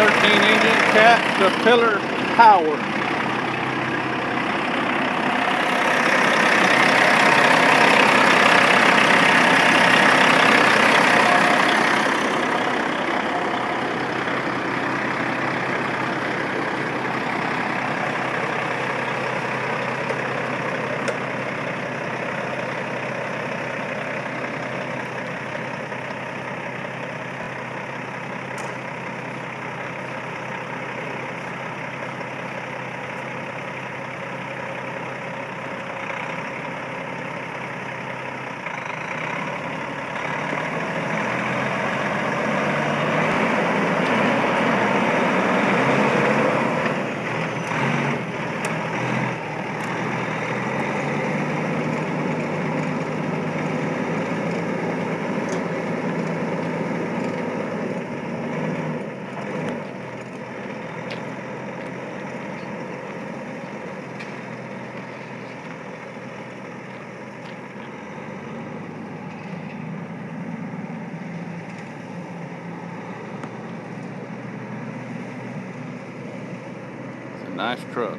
engine Caterpillar Power. It's a Nice truck.